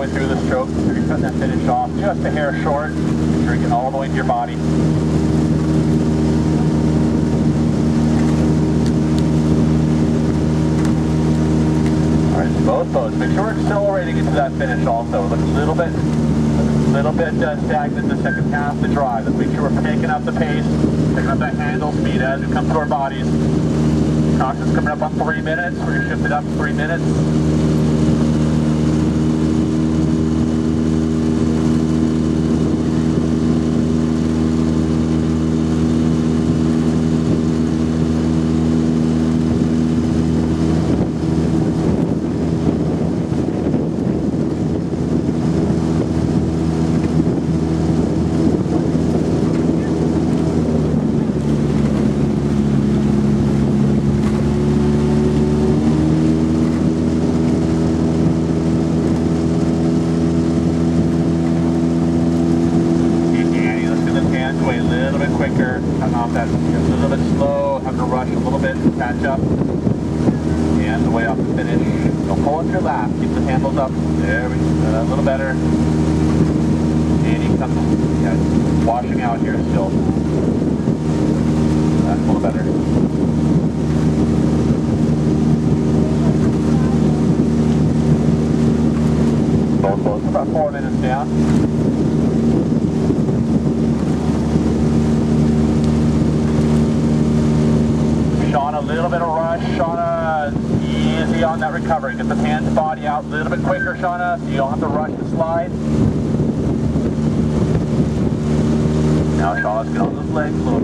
way through the stroke. So you're cutting that finish off just a hair short. You all the way into your body. All right, both boats. Make sure we're accelerating into that finish also. Looks a little bit, a little bit uh, stagnant the second half of the drive. Let's make sure we're picking up the pace, picking up that handle speed as we come to our bodies. Coxswains coming up on three minutes. We're gonna shift it up three minutes. Danny, let's get the hands away a little bit quicker. Cutting off that, a little bit slow, having to rush a little bit to catch up. And the way off the finish. Don't pull into your lap. Keep the handles up. There we go. A little better. Danny comes, yeah, washing out here still. That's a little better. Both boats about four minutes down. Shawna, a little bit of rush. Shawna, easy on that recovery. Get the hands body out a little bit quicker, Shawna, so you don't have to rush the slide. Now, Shawna, let's get on those legs a little.